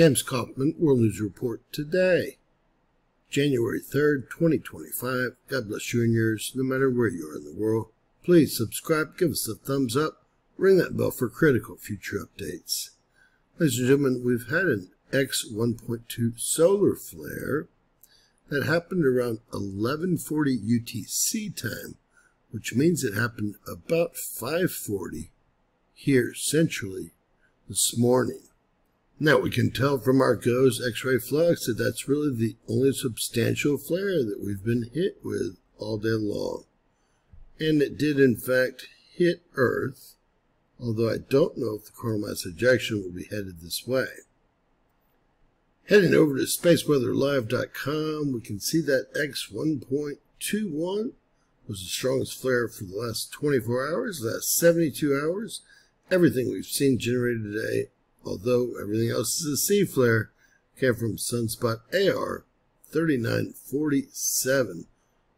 James Kaufman, World News Report today, January 3rd, 2025. God bless you and yours, no matter where you are in the world. Please subscribe, give us a thumbs up, ring that bell for critical future updates. Ladies and gentlemen, we've had an X1.2 solar flare that happened around 1140 UTC time, which means it happened about 540 here centrally this morning. Now we can tell from our GOES X-ray flux that that's really the only substantial flare that we've been hit with all day long. And it did in fact hit Earth, although I don't know if the coronal mass ejection will be headed this way. Heading over to spaceweatherlive.com, we can see that X1.21 was the strongest flare for the last 24 hours, the last 72 hours. Everything we've seen generated today although everything else is a C flare, came from Sunspot AR 3947.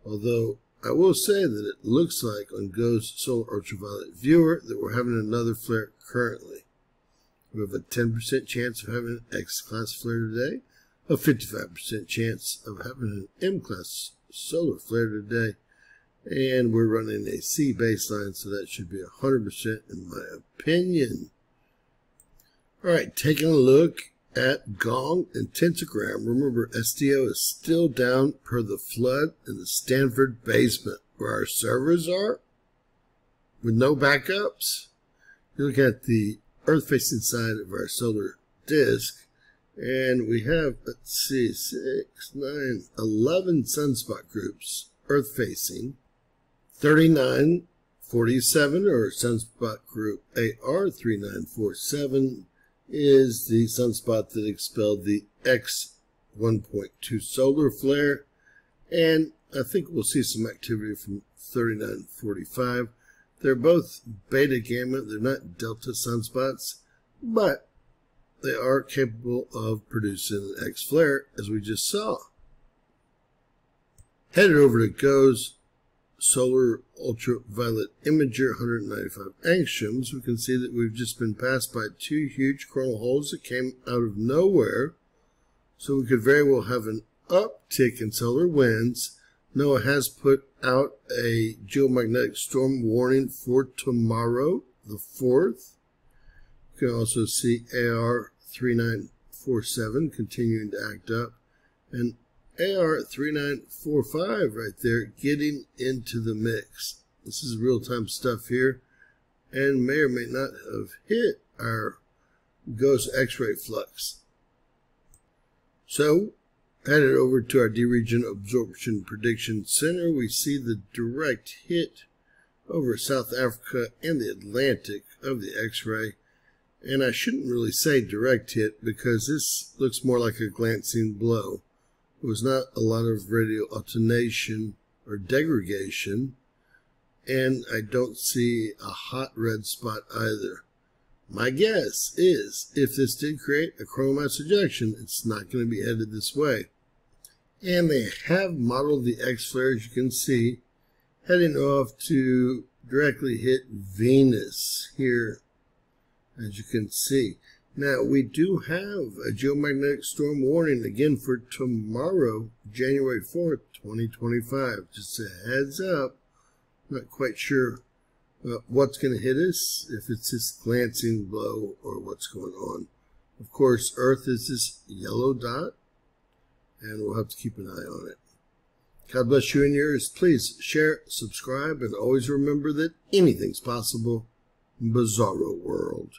Although I will say that it looks like on GOES Solar Ultraviolet Viewer that we're having another flare currently. We have a 10% chance of having an X-class flare today, a 55% chance of having an M-class solar flare today, and we're running a C baseline, so that should be 100% in my opinion. All right, taking a look at Gong intensigram. Remember, SDO is still down per the flood in the Stanford basement where our servers are with no backups. You look at the Earth-facing side of our solar disk, and we have, let's see, 6, 9, 11 sunspot groups Earth-facing, 39, 47 or sunspot group AR3947 is the sunspot that expelled the X 1.2 solar flare. And I think we'll see some activity from 3945. They're both beta gamma. They're not delta sunspots, but they are capable of producing an X flare, as we just saw. Headed over to GOES solar ultraviolet imager 195 angstroms, we can see that we've just been passed by two huge coronal holes that came out of nowhere. So we could very well have an uptick in solar winds. NOAA has put out a geomagnetic storm warning for tomorrow, the 4th. You can also see AR 3947 continuing to act up. And AR3945 right there getting into the mix. This is real-time stuff here and may or may not have hit our GOES X-ray flux. So, headed over to our D-Region Absorption Prediction Center, we see the direct hit over South Africa and the Atlantic of the X-ray. And I shouldn't really say direct hit because this looks more like a glancing blow. There was not a lot of radio alternation or degradation, and I don't see a hot red spot either. My guess is if this did create a mass ejection, it's not going to be headed this way. And they have modeled the X-flare, as you can see, heading off to directly hit Venus here, as you can see. Now, we do have a geomagnetic storm warning again for tomorrow, January 4th, 2025. Just a heads up. Not quite sure uh, what's going to hit us, if it's this glancing blow or what's going on. Of course, Earth is this yellow dot, and we'll have to keep an eye on it. God bless you and yours. Please share, subscribe, and always remember that anything's possible in Bizarro World.